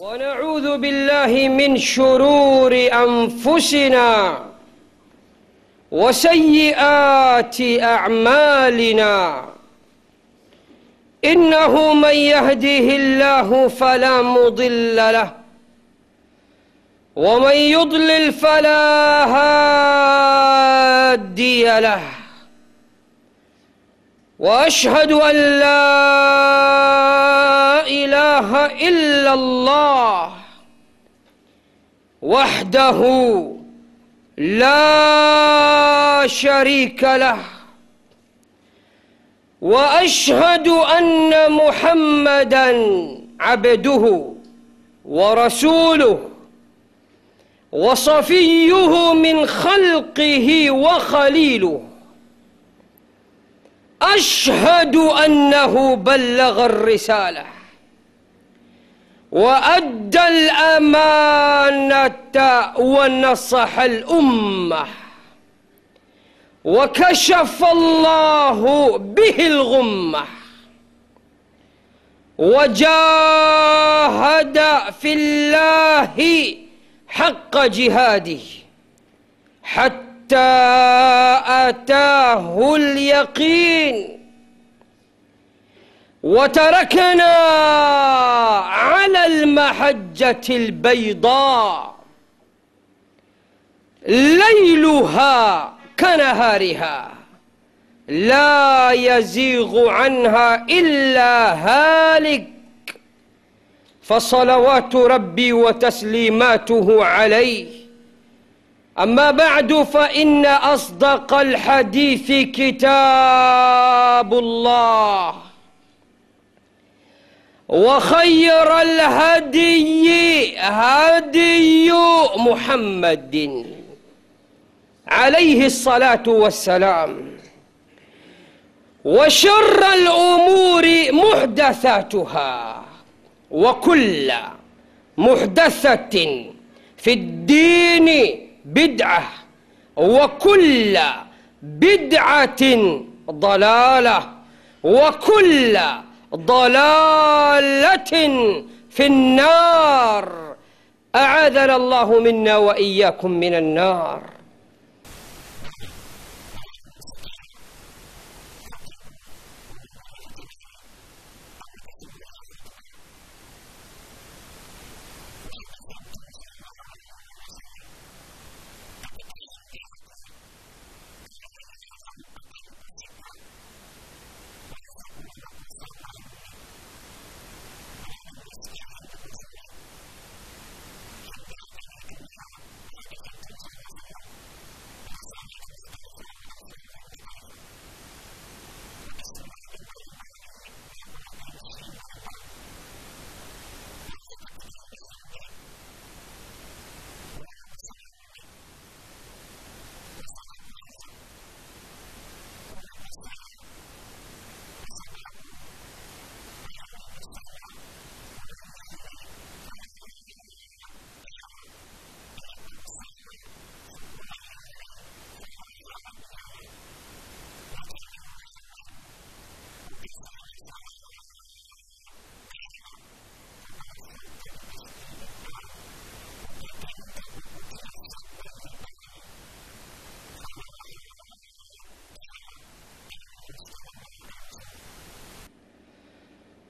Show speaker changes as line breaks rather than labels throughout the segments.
ونعوذ بالله من شرور أنفسنا وسيئات أعمالنا. إنه من يهده الله فلا مضل له ومن يضلل فلا هادي له. وأشهد أن لا إله إلا الله وحده لا شريك له وأشهد أن محمدا عبده ورسوله وصفيه من خلقه وخليله. أشهد أنه بلغ الرسالة. وأدى الأمانة ونصح الأمة. وكشف الله به الغمة. وجاهد في الله حق جهاده. حتى أتاه اليقين. وتركنا على المحجة البيضاء. ليلها كنهارها لا يزيغ عنها إلا هالك. فصلوات ربي وتسليماته عليه. أما بعد فإن أصدق الحديث كتاب الله. وخير الهدي هدي محمد عليه الصلاة والسلام. وشر الأمور محدثاتها وكل محدثة في الدين بدعة وكل بدعة ضلالة وكل ضلالة في النار. أعاذنا الله منا وإياكم من النار.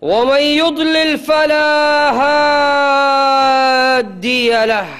ومن يضلل فلا هادي له.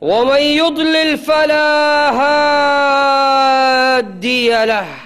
ومن يضلل فلا هادي له.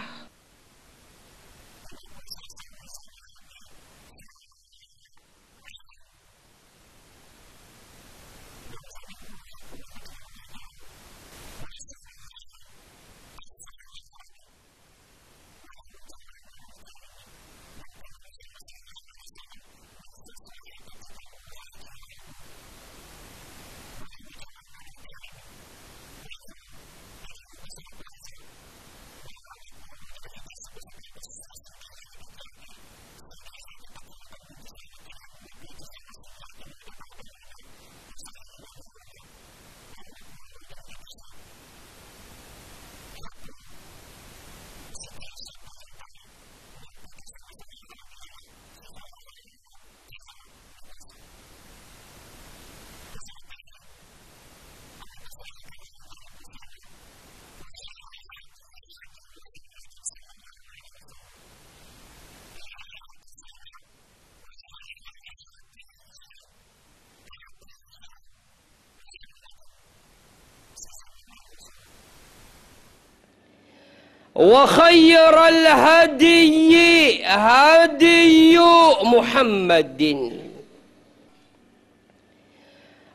وخير الهدي هدي محمد.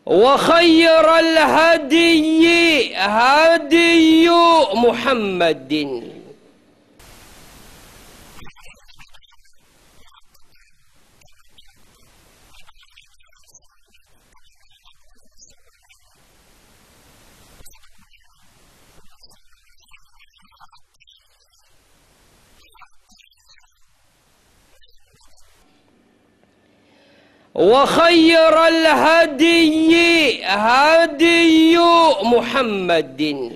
وخير الهدي هدي محمد. وخير الهدي هدي محمد.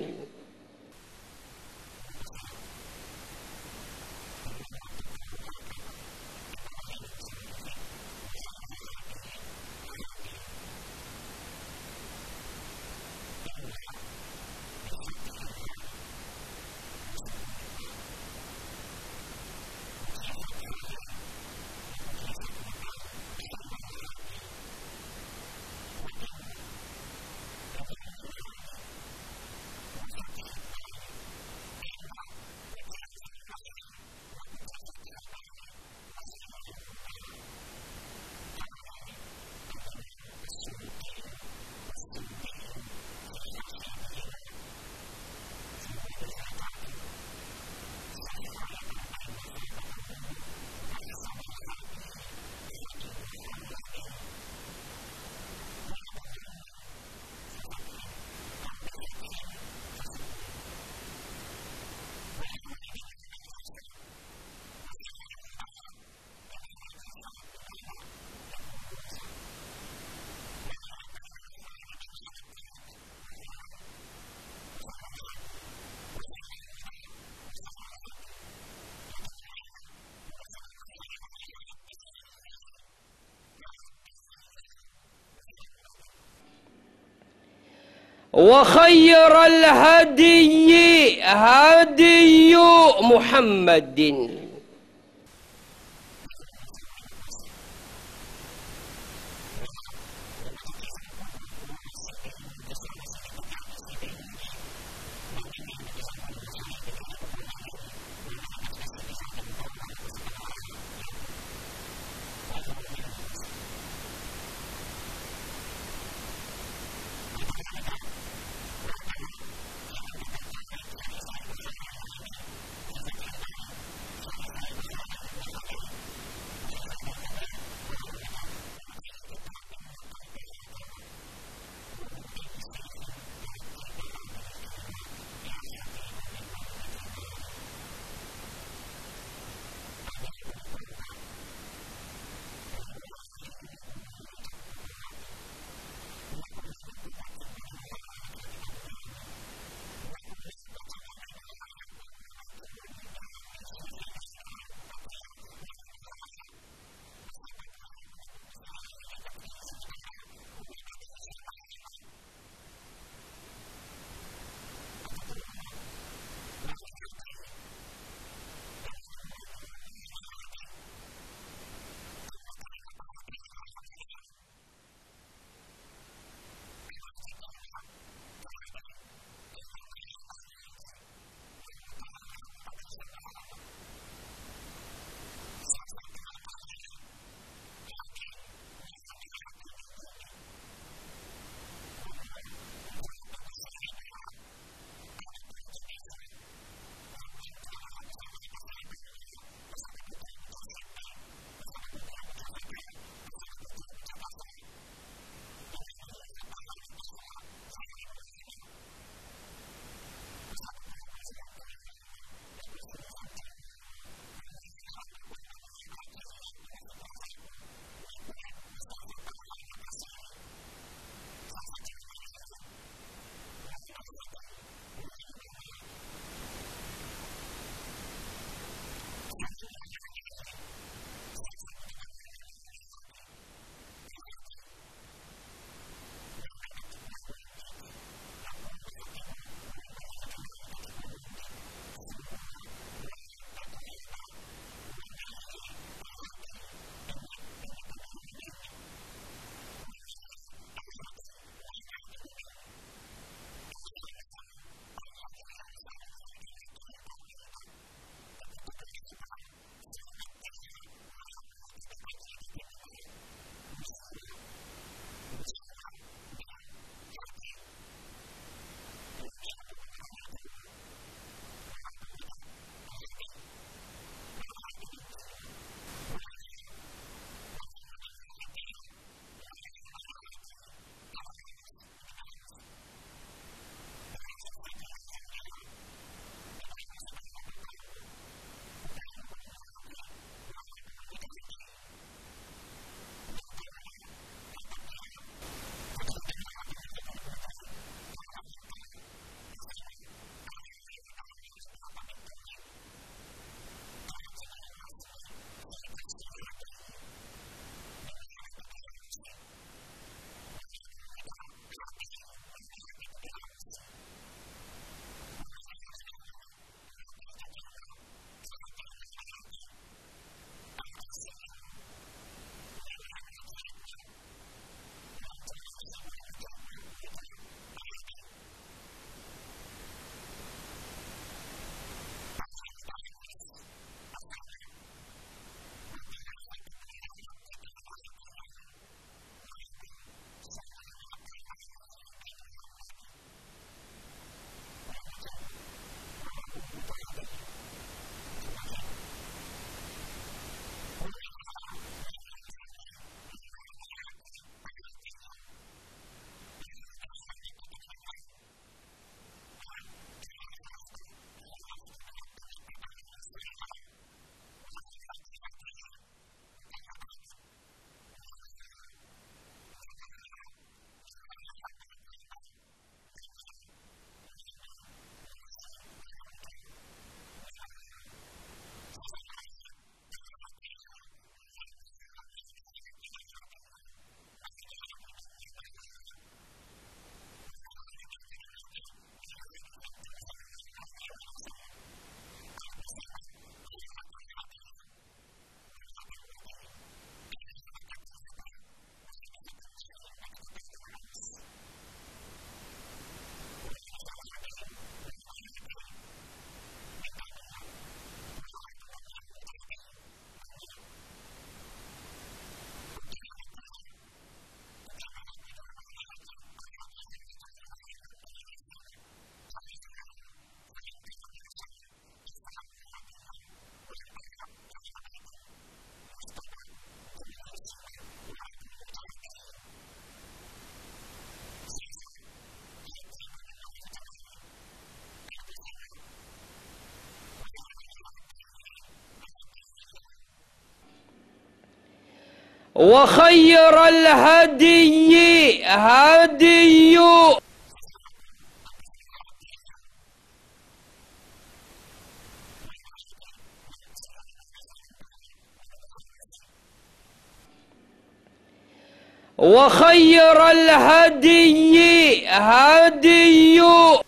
وخير الهدي هدي محمد وخير الهدي هدي. وخير الهدي هدي.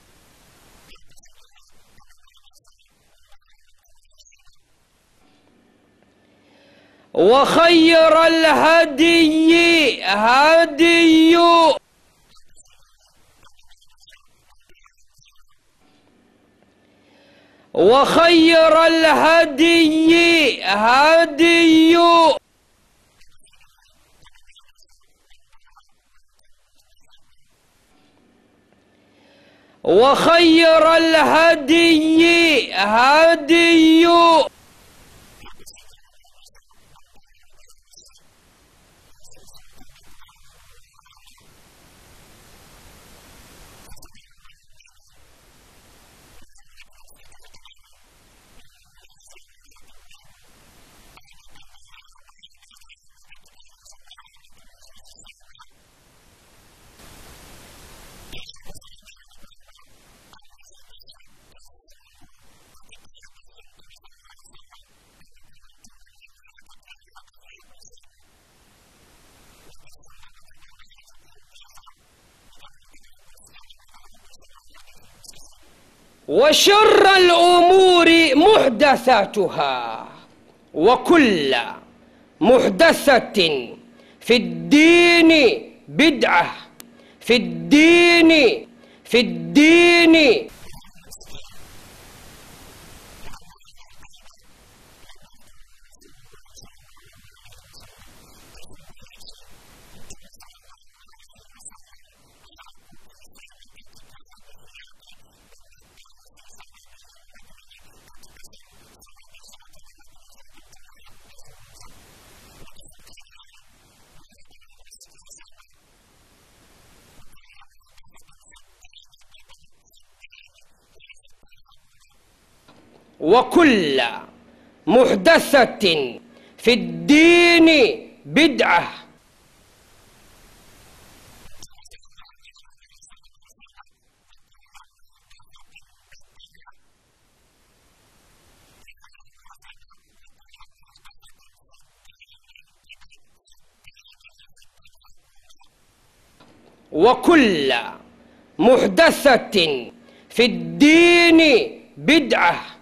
وخير الهدي هدي. وخير الهدي هدي. وخير الهدي هدي. وشر الأمور محدثاتها وكل محدثة في الدين بدعة في الدين في الدين وكل محدثة في الدين بدعة. وكل محدثة في الدين بدعة.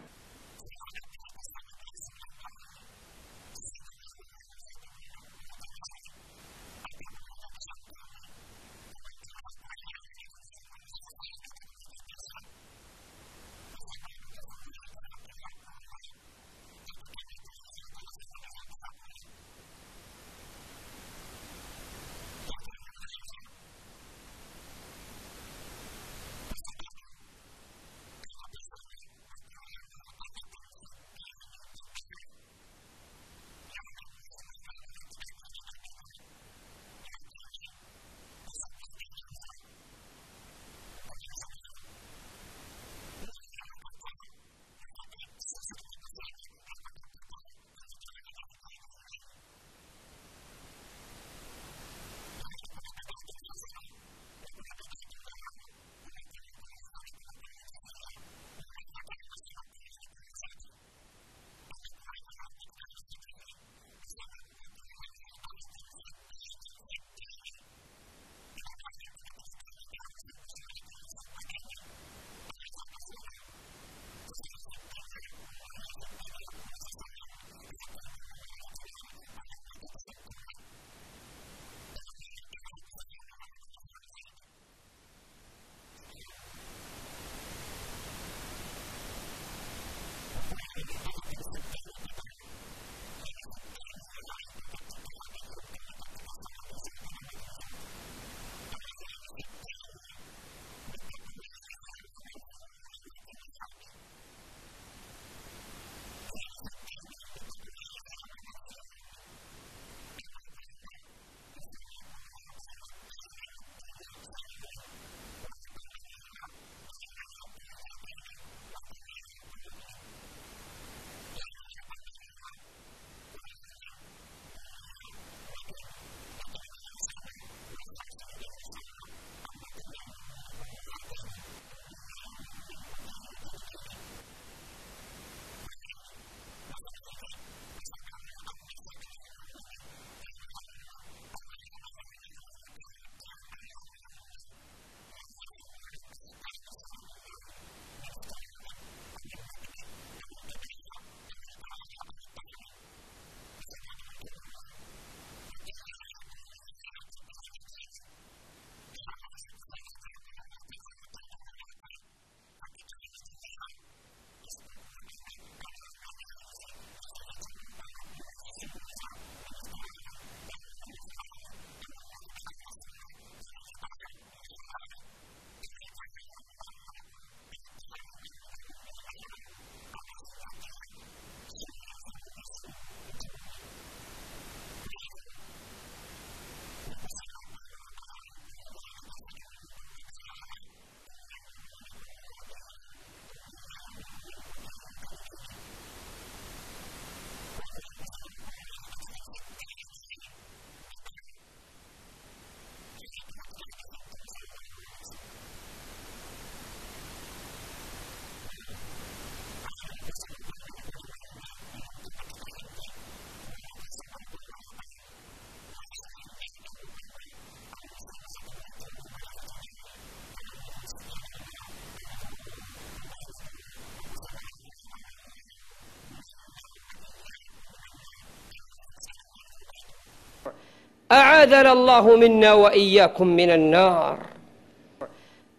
أعاذنا الله منا وإياكم من النار.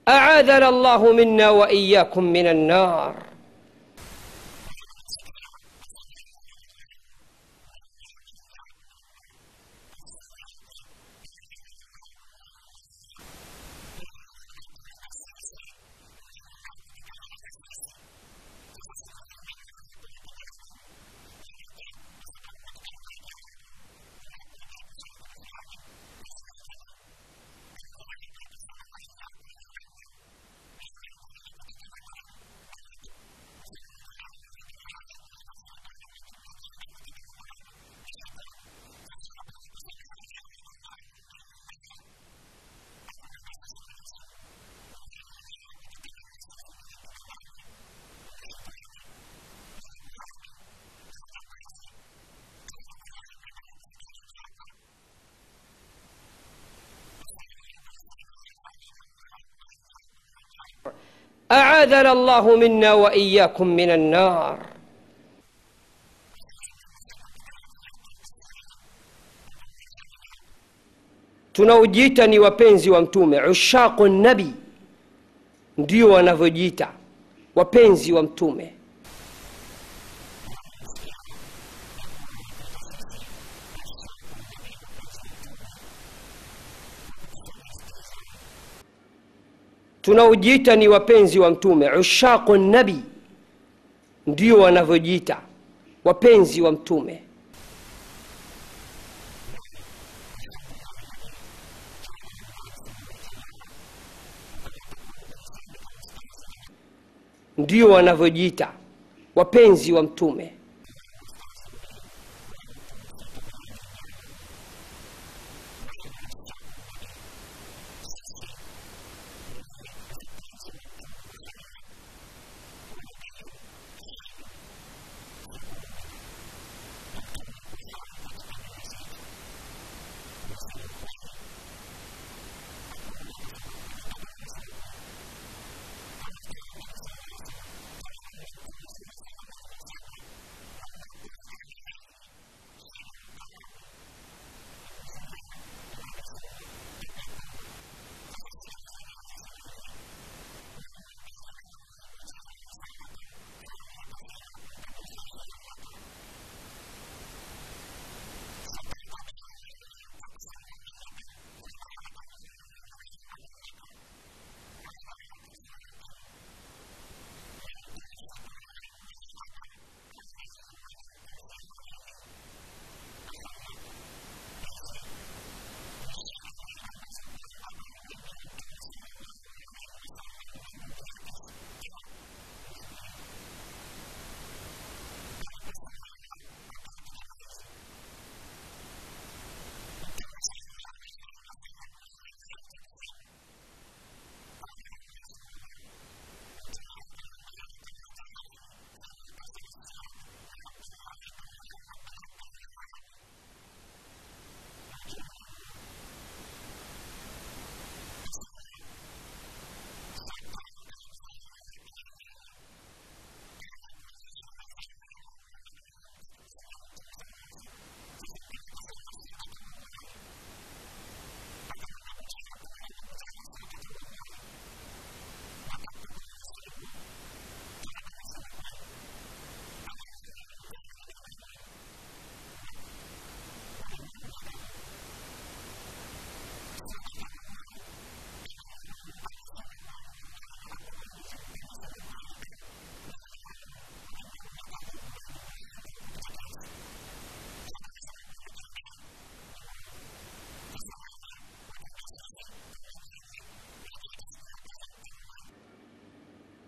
أعاذنا الله منا وإياكم من النار. أعاذنا الله منا وإياكم من النار tunaojiita ni wapenzi wa mtume ushaqu nabi ndio wanavyojiita wapenzi wa mtume Tunaojiita ni wapenzi wa mtume. Ushaqu nabi ndio wanavyojiita wapenzi wa mtume. Ndio wanavyojiita wapenzi wa mtume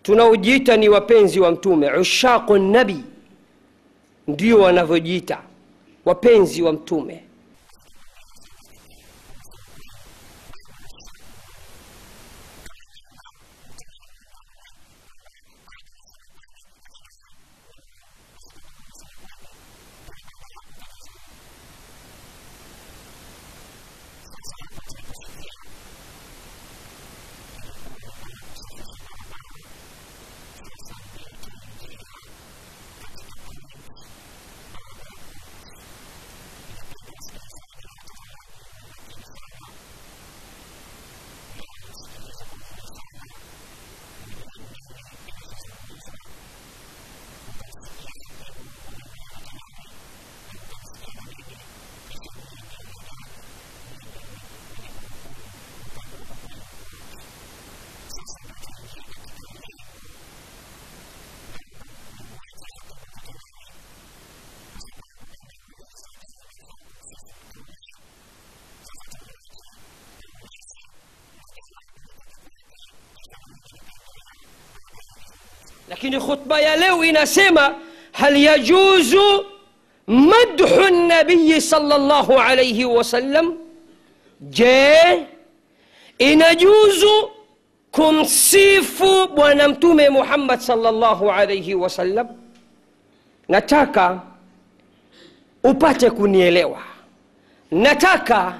tunaojiita ni wapenzi wa mtume. Ushaqu nabi ndio wanavyojiita wapenzi wa mtume lakini khutba ya leo inasema hal yajuzu madhu nabiyi salllahu alaihi wasallam je inajuzu kumsifu bwana mtume muhammad salllahu alaihi wasallam nataka upate kunielewa. Nataka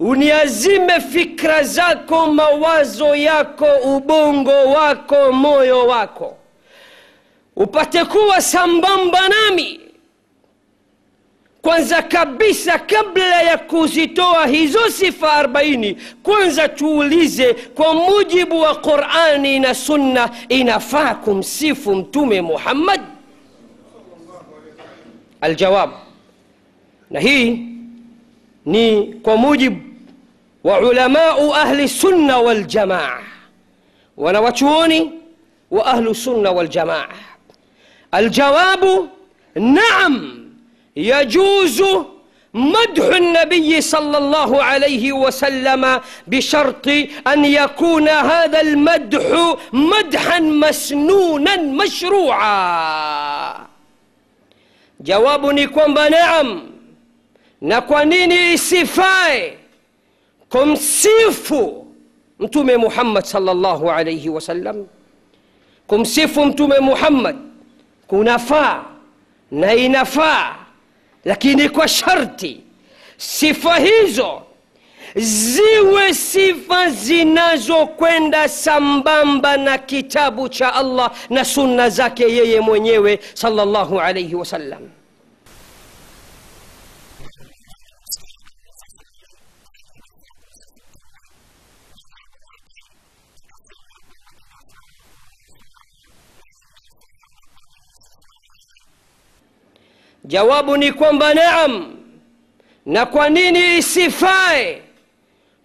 uniazime fikra zako mawazo yako ubongo wako moyo wako upate kuwa sambamba nami kwanza kabisa kabla ya kuzitoa hizo sifa arbaini kwanza tuulize kwa mujibu wa qurani na sunna inafaa kumsifu mtume muhammad aljawab na hii ni kwa mujibu wa ulamau ahli sunna waljamaa wanawachuoni wa ahlu waljamaa الجواب نعم يجوز مدح النبي صلى الله عليه وسلم بشرط أن يكون هذا المدح مدحا مسنونا مشروعا. جواب نكون بنعم نكونيني إسفاء كم سيفو. أنتم محمد صلى الله عليه وسلم. كم سيفو أنتم محمد. Kunafaa na inafaa lakini kwa sharti. Sifa hizo ziwe sifa zinazokwenda sambamba na kitabu cha allah na sunna zake yeye mwenyewe salllahu alaihi wasallam jawabu ni kwamba naam. Na kwa nini isifae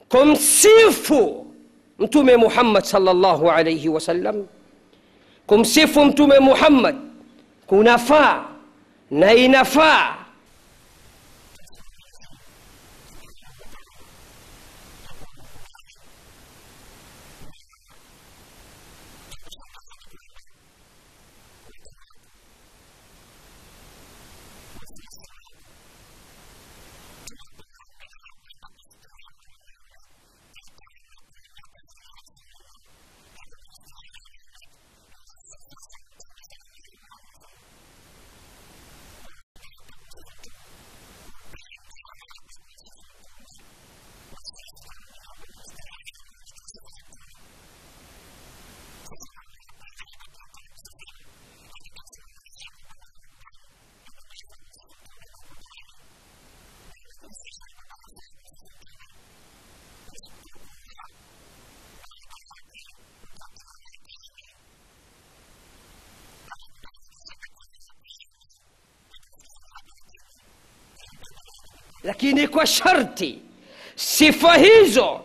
kumsifu mtume muhammad salllahu alaihi wasallam kumsifu mtume muhammad kunafaa na inafaa lakini kwa sharti sifa hizo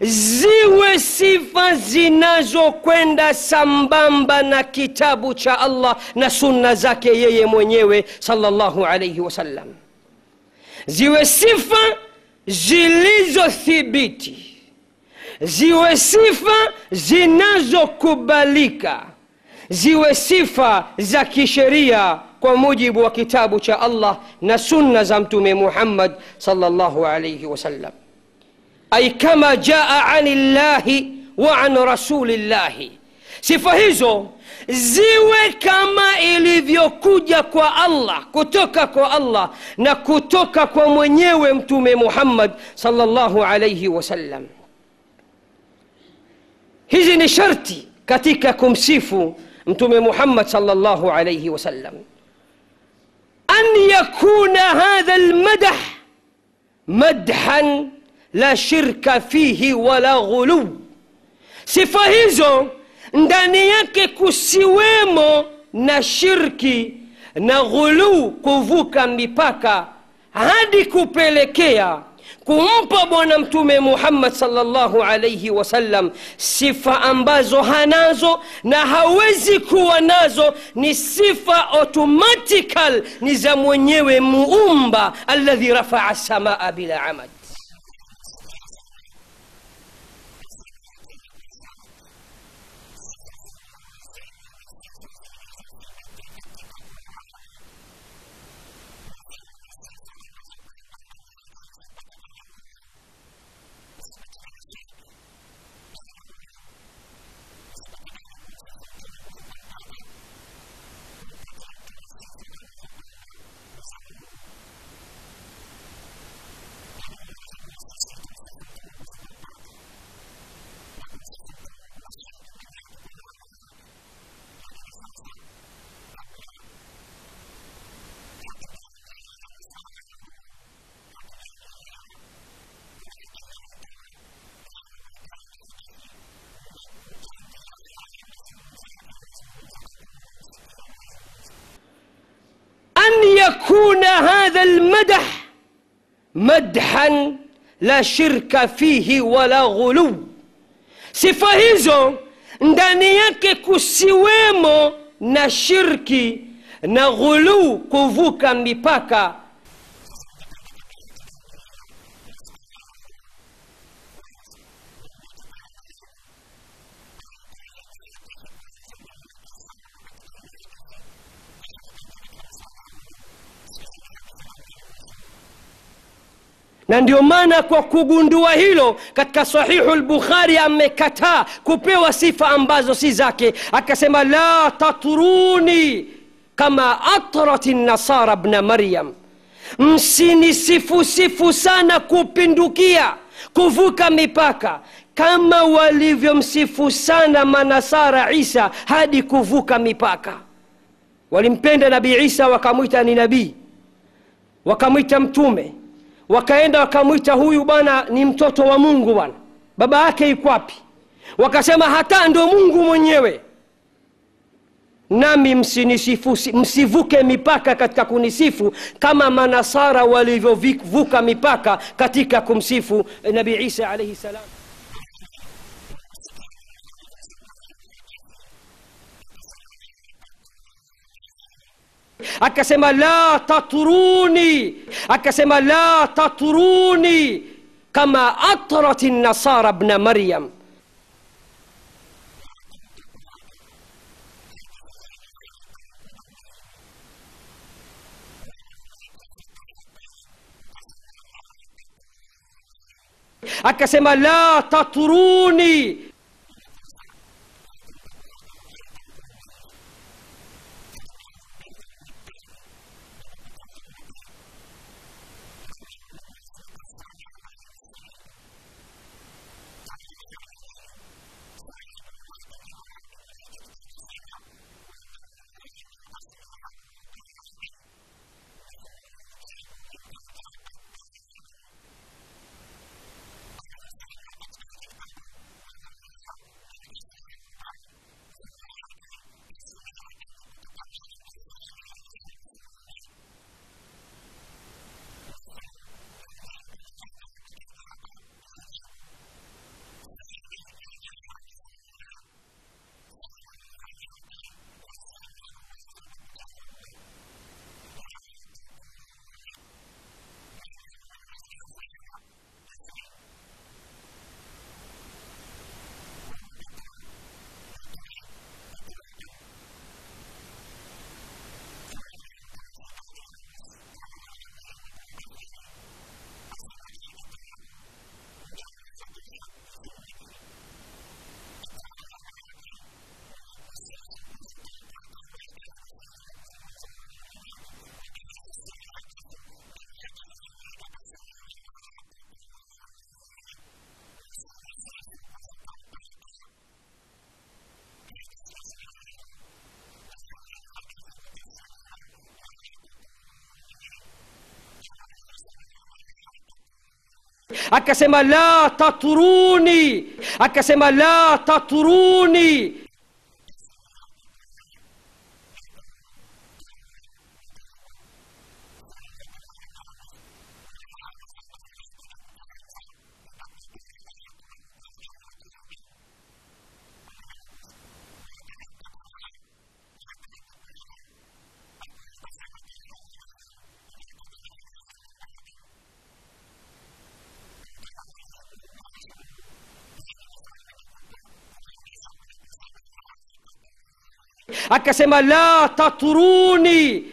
ziwe sifa zinazokwenda sambamba na kitabu cha allah na sunna zake yeye mwenyewe salllahu alaihi wasallam ziwe sifa zilizothibiti ziwe sifa zinazokubalika ziwe sifa za kisheria kwa mujibu wa kitabu cha allah na sunna za mtume muhammad salllahu alaihi wasallam ay kama jaa ani llahi wa an rasulillahi sifa hizo ziwe kama ilivyokuja kwa allah kutoka kwa allah na kutoka kwa mwenyewe mtume muhammad salllahu alaihi wasallam hizi ni sharti katika kumsifu mtume muhammad salllahu alaihi wasallam أن يكون هذا المدح مدحا لا شرك فيه ولا غلو sifa hizo ndani yake kusiwemo na shirki na ghuluu kuvuka mipaka hadi kupelekea kumpa bwana mtume muhammad salllahu alaihi wasallam sifa ambazo hanazo na hawezi kuwa nazo ni sifa automatical ni za mwenyewe muumba alladhi rafaa samaa bila amad هذا المدح مدحا لا شرك فيه wala ghulu sifa hizo ndani yake kusiwemo na shirki na ghuluu kuvuka mipaka na ndio maana kwa kugundua hilo katika sahihu lbukhari amekataa kupewa sifa ambazo si zake. Akasema la tatruni kama atrat nasara bna maryam. Msinisifusifu sana kupindukia kuvuka mipaka kama walivyomsifu sana manasara isa hadi kuvuka mipaka. Walimpenda nabii isa wakamwita ni nabii wakamwita mtume wakaenda wakamwita huyu bwana ni mtoto wa mungu bwana. Baba yake ikwapi wakasema hata ndo mungu mwenyewe. Nami msinisifu msivuke mipaka katika kunisifu kama manasara walivyovuka mipaka katika kumsifu nabii isa alaihi salam akasema la tatruni akasema la tatruni kama atrat nasara bna maryam akasema la tatruni akasema la tatruni. Akasema la tatruni akasema la tatruni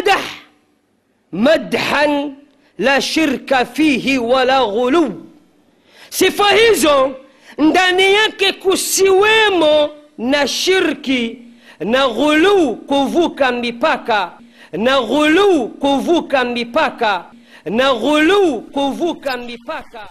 المدح مدحا لا شرك فيه wala ghulu sifa hizo ndani yake kusiwemo na shirki na ghulu kuvuka mipaka na ghulu kuvuka mipaka na ghulu kuvuka mipaka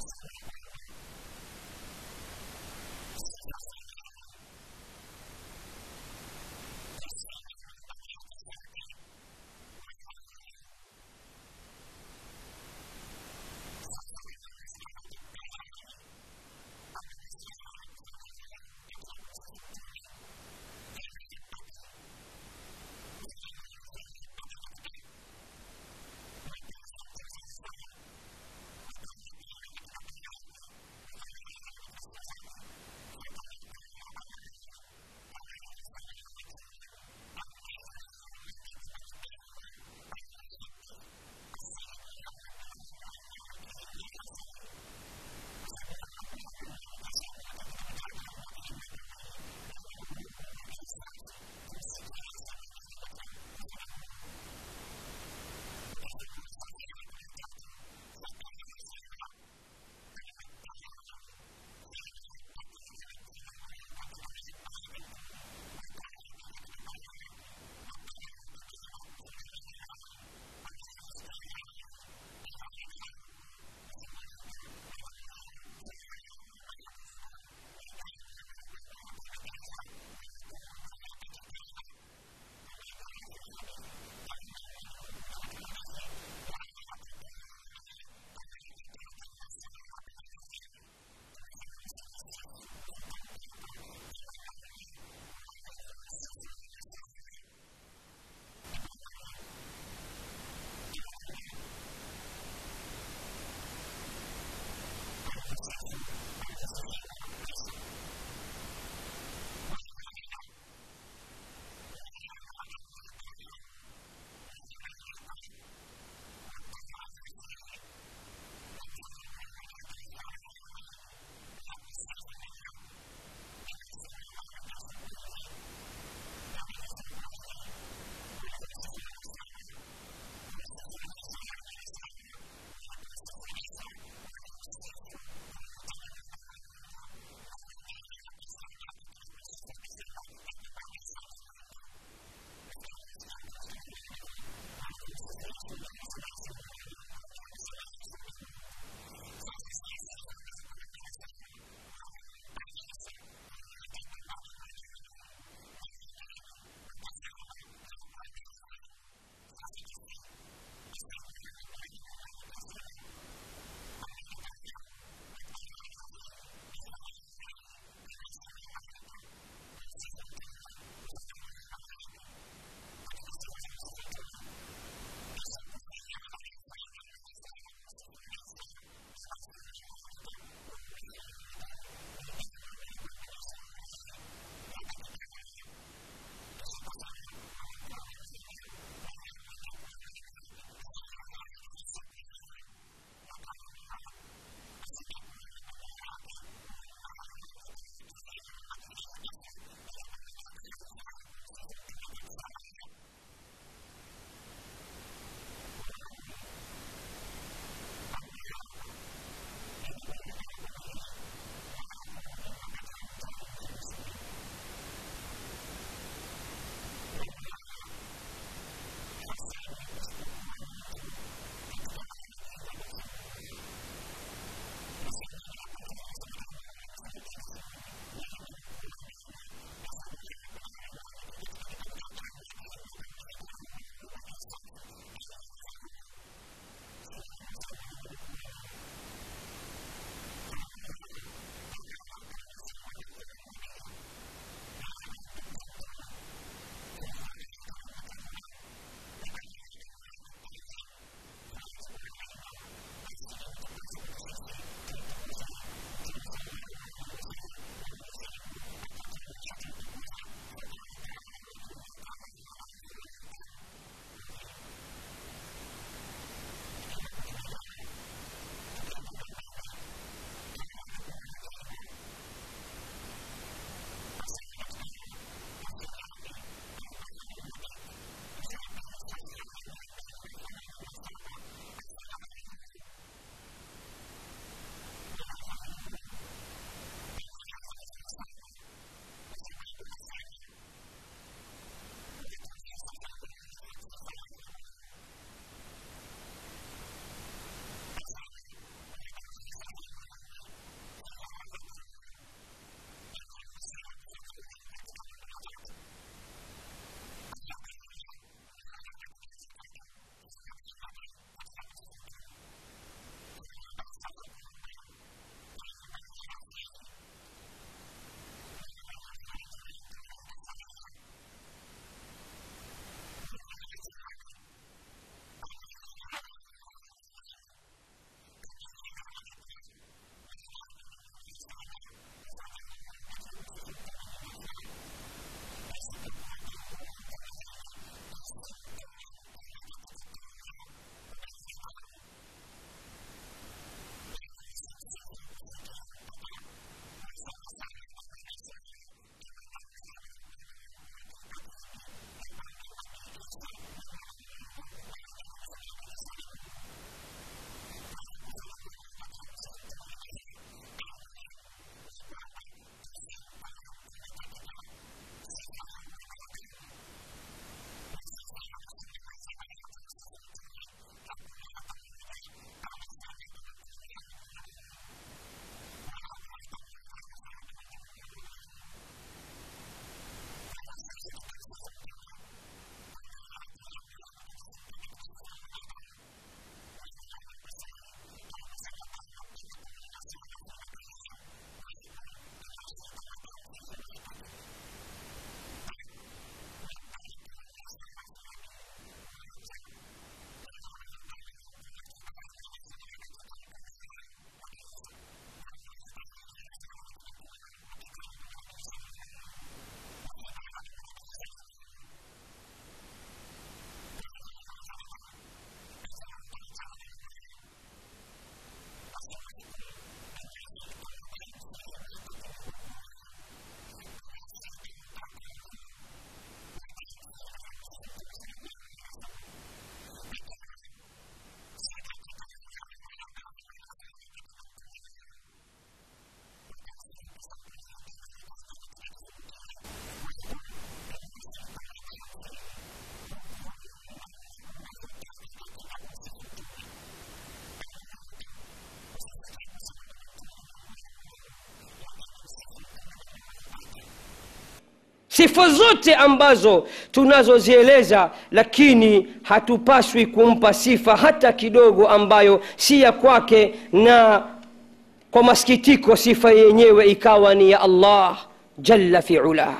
Sifa zote ambazo tunazozieleza lakini hatupaswi kumpa sifa hata kidogo ambayo si ya kwake na kwa masikitiko sifa yenyewe ikawa ni ya allah jalla fiulah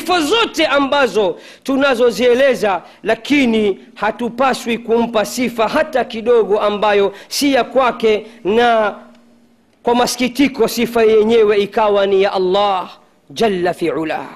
sifa zote ambazo tunazozieleza lakini hatupaswi kumpa sifa hata kidogo ambayo si ya kwake na kwa masikitiko sifa yenyewe ikawa ni ya allah jalla fiulah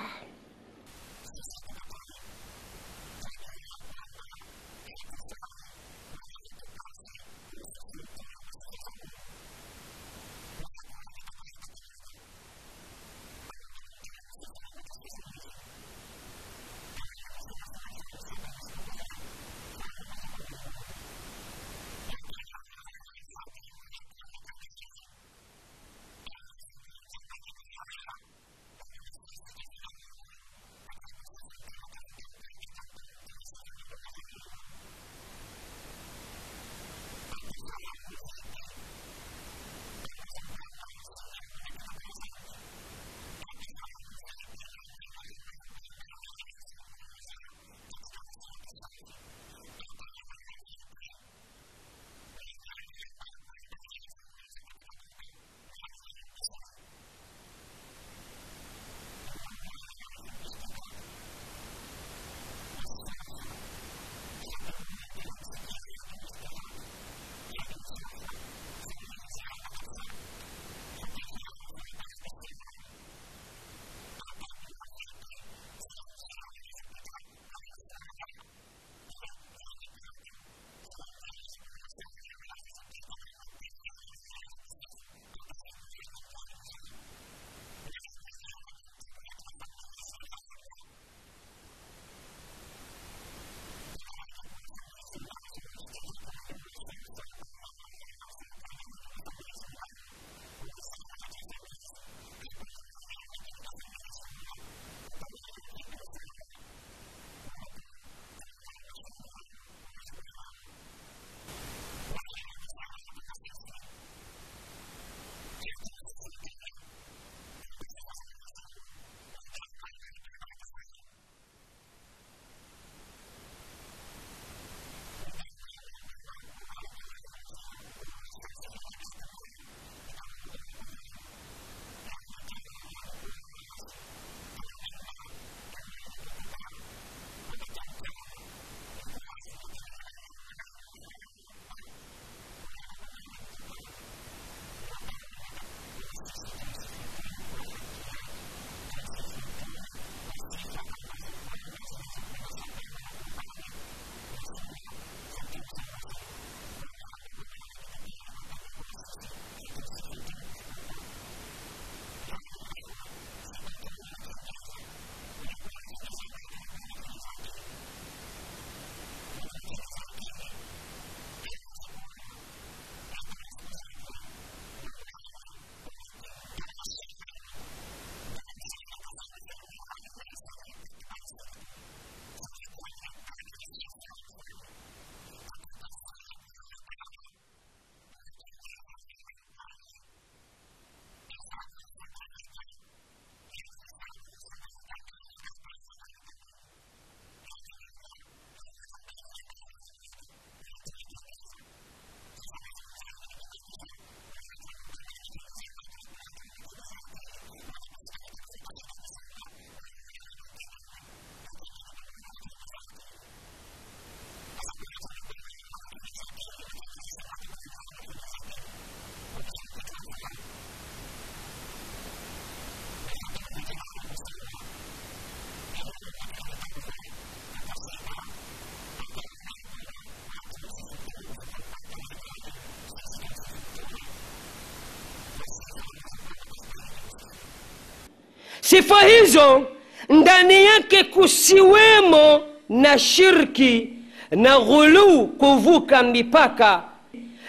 sifa hizo ndani yake kusiwemo na shirki na ghuluu kuvuka mipaka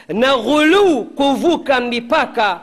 na ghuluu kuvuka mipaka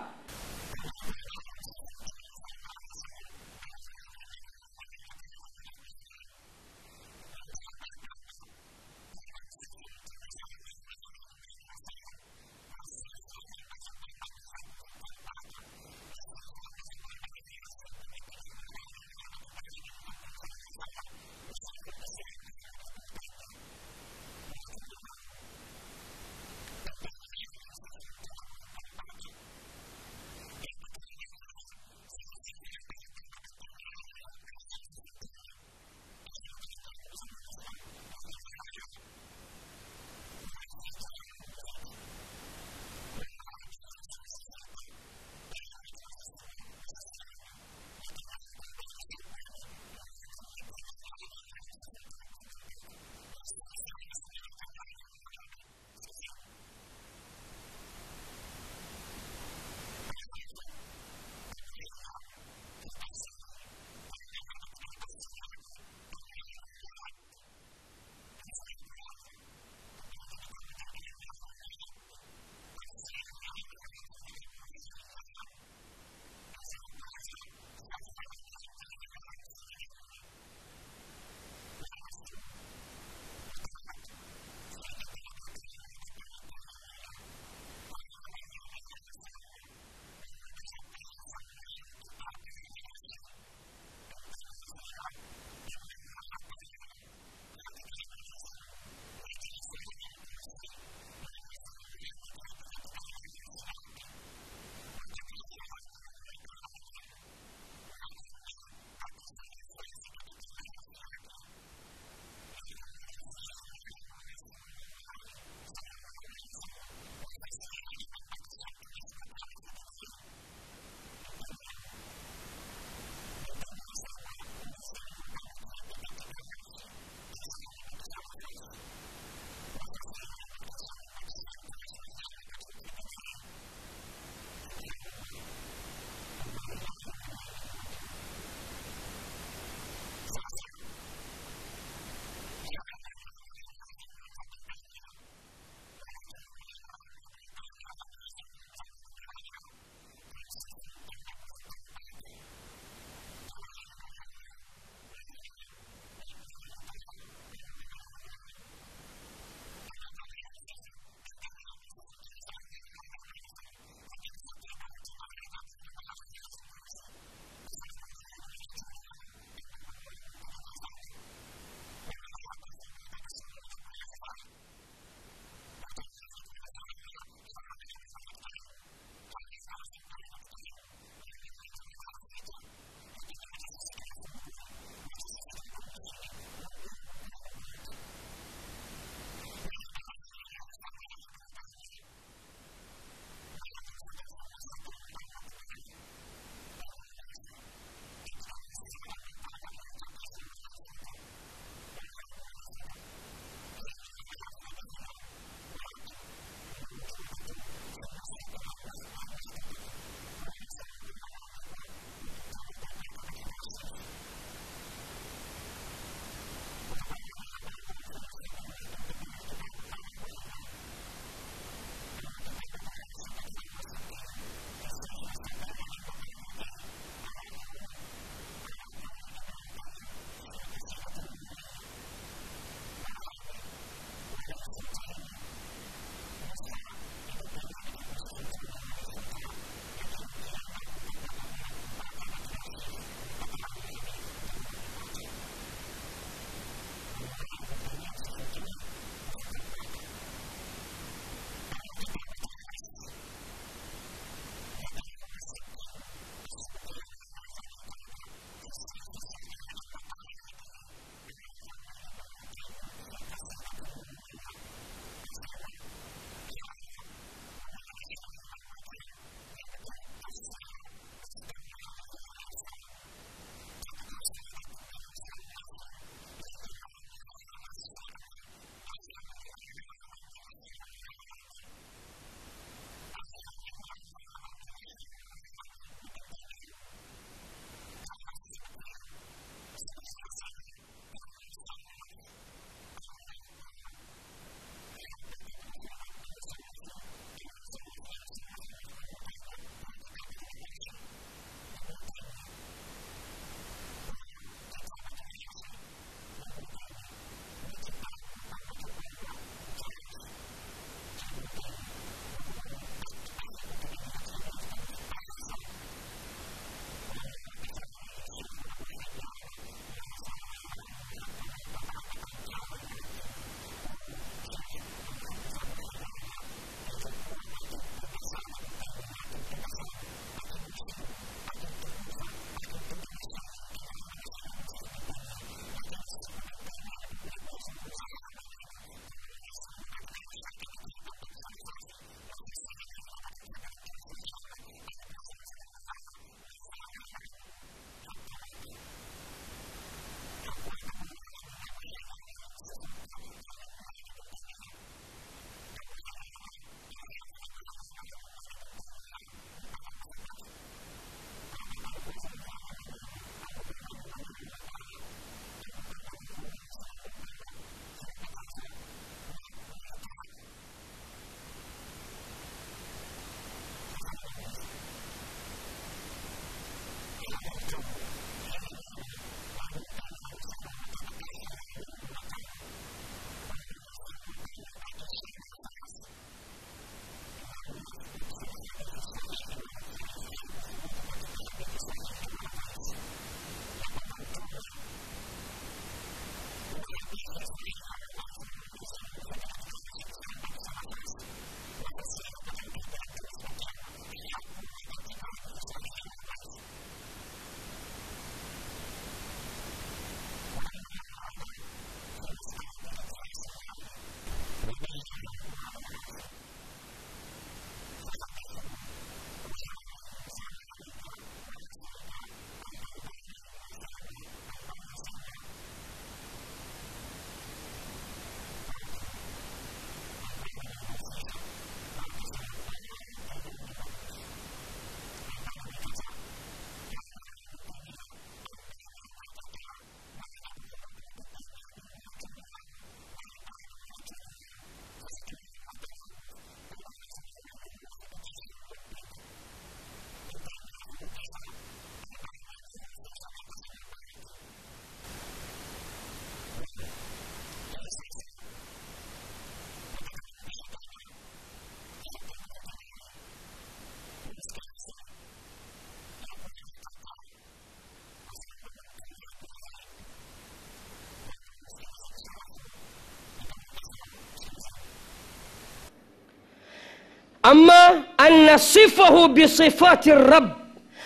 أما أن نصفه بصفات الرب.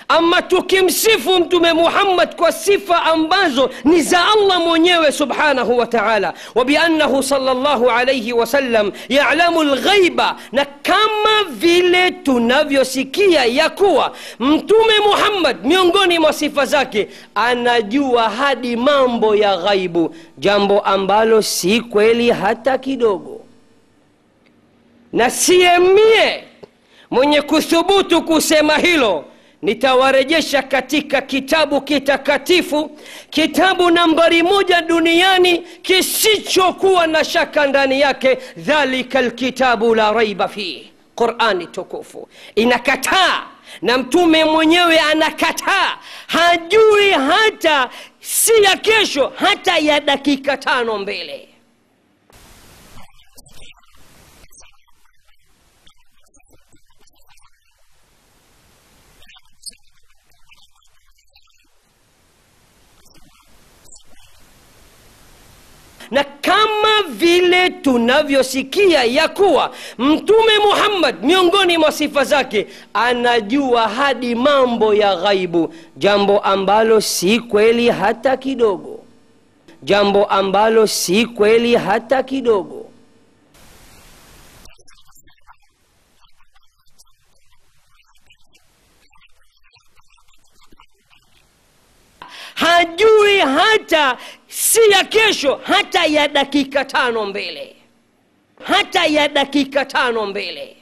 أما تكم سفم تم محمد كالسفة أنبازو نزا الله منيو سبحانه وتعالى. وبأنه صلى الله عليه وسلم يعلم الغيبة نكما فيلي تنافيو سكيا يكوى متم محمد ميونغوني مصفة زاكي. أنا جوا هادي مامبو يا غيبو. جامبو أمبالو سيكويلي حتى كيدوغو. Na siye mie mwenye kuthubutu kusema hilo nitawarejesha katika kitabu kitakatifu kitabu nambari moja duniani kisichokuwa na shaka ndani yake dhalika lkitabu la raiba fihi qurani tukufu. Inakataa na mtume mwenyewe anakataa hajui hata si ya kesho hata ya dakika tano mbele na kama vile tunavyosikia ya kuwa mtume muhammad miongoni mwa sifa zake anajua hadi mambo ya ghaibu jambo ambalo si kweli hata kidogo. Jambo ambalo si kweli hata kidogo hajui hata si ya kesho hata ya dakika tano mbele. Hata ya dakika tano mbele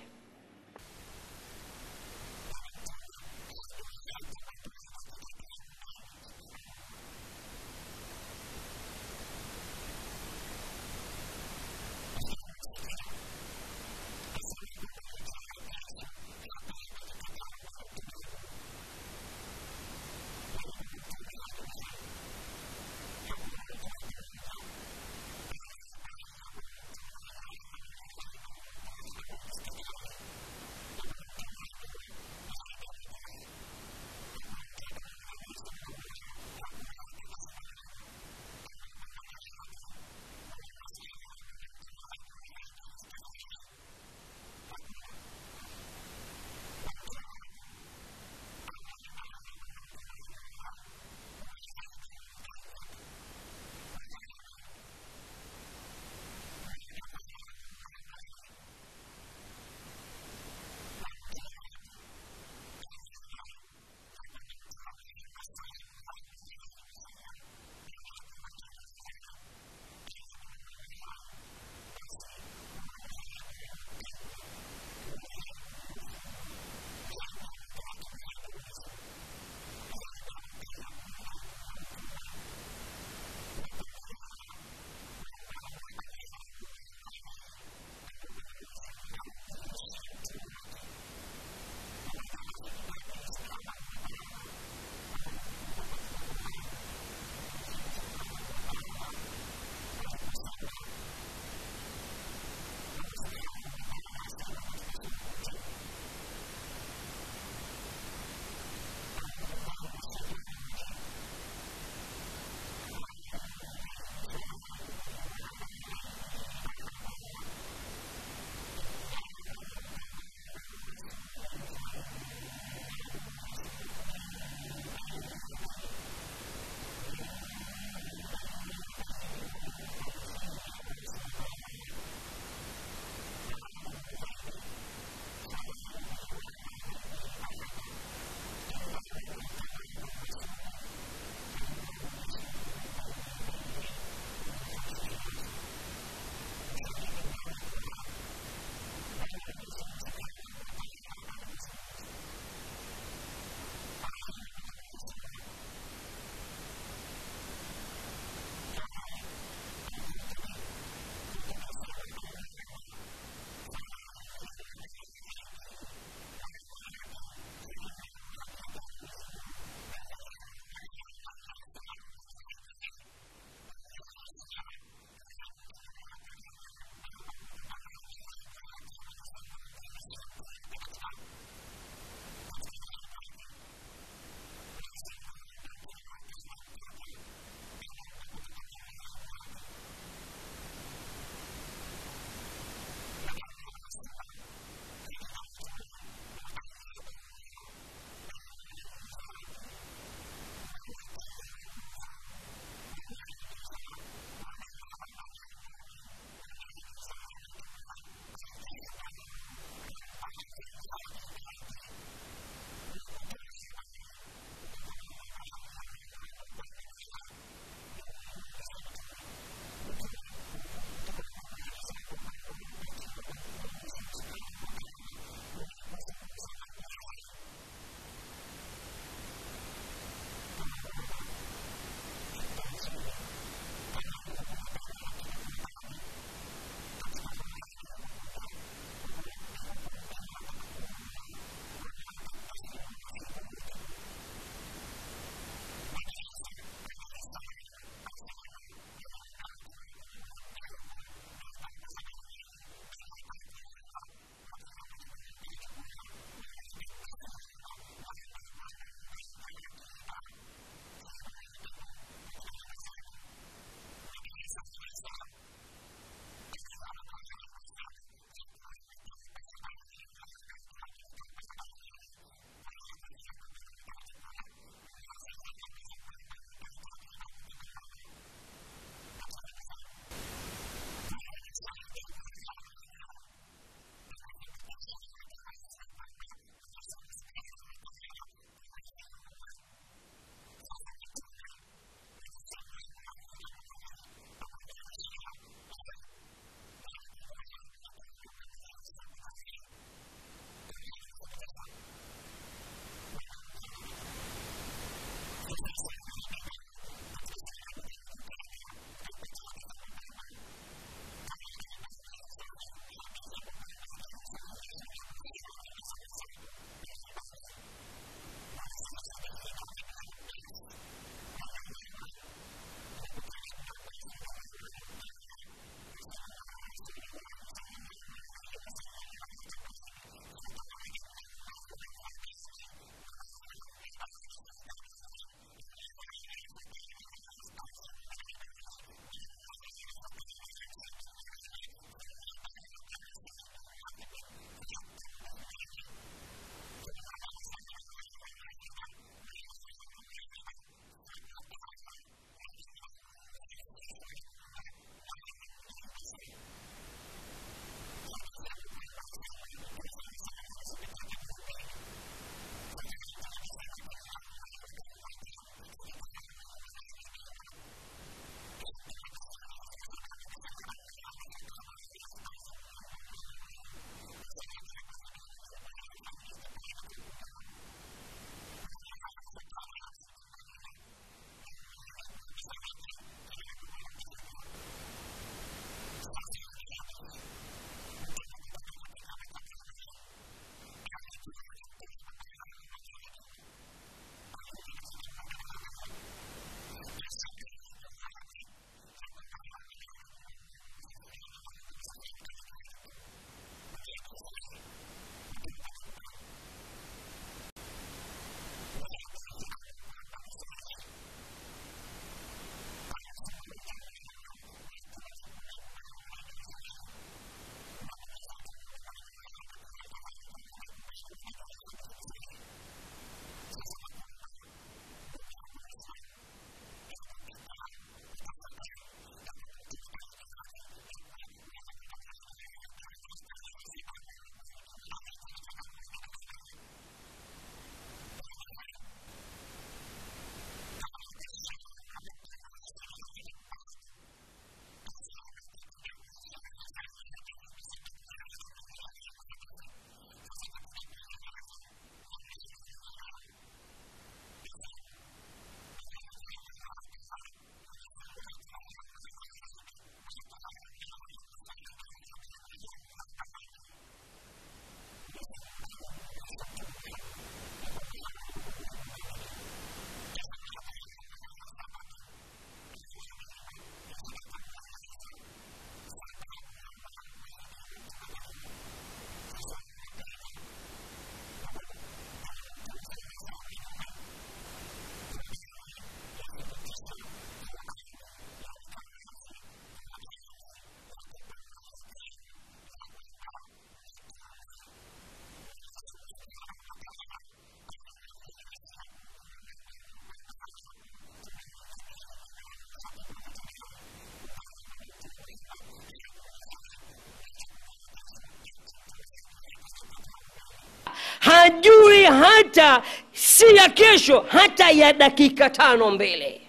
hata si ya kesho hata ya dakika tano mbele.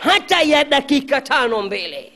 Hata ya dakika tano mbele